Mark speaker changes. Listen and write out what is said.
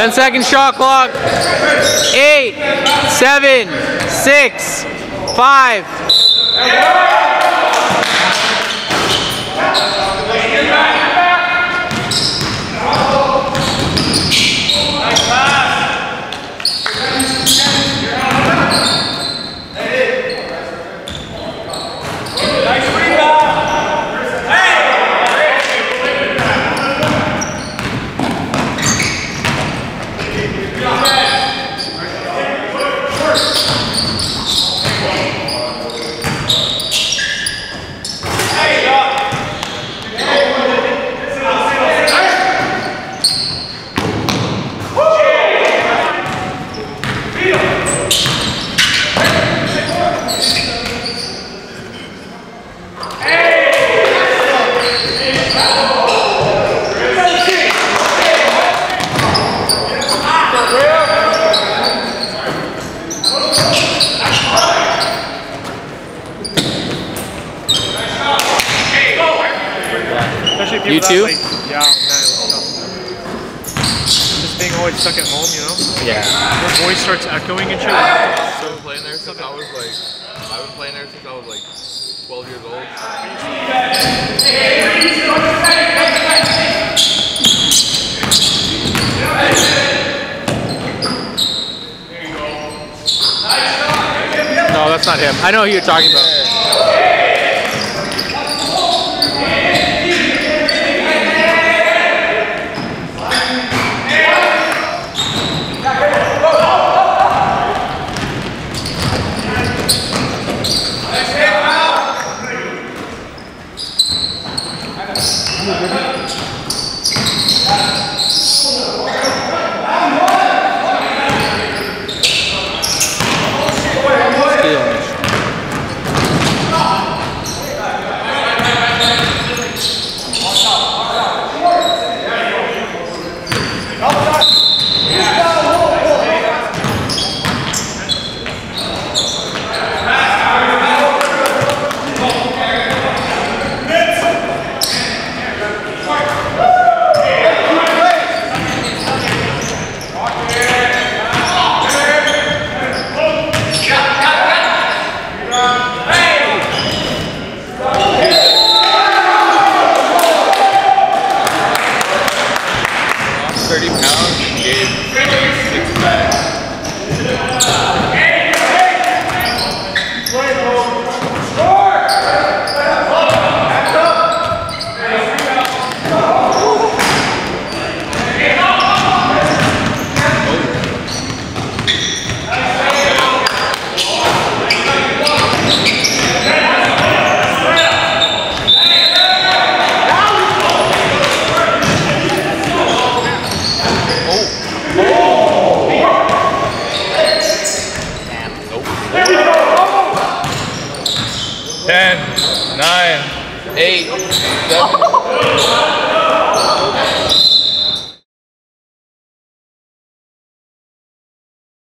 Speaker 1: 10 second shot clock. Eight, seven, six, five.
Speaker 2: Especially people
Speaker 1: You
Speaker 2: that,
Speaker 1: too?
Speaker 2: like, yeah, man. Just being always stuck at home, you know?
Speaker 1: Yeah.
Speaker 2: Your voice starts echoing and shit.
Speaker 3: I've been playing there since I was like, I've been playing there since I was like 12 years old.
Speaker 1: No, that's not him. I know who you're talking about. Muy bien.
Speaker 3: Lost 30 pounds and gained six back. Eight,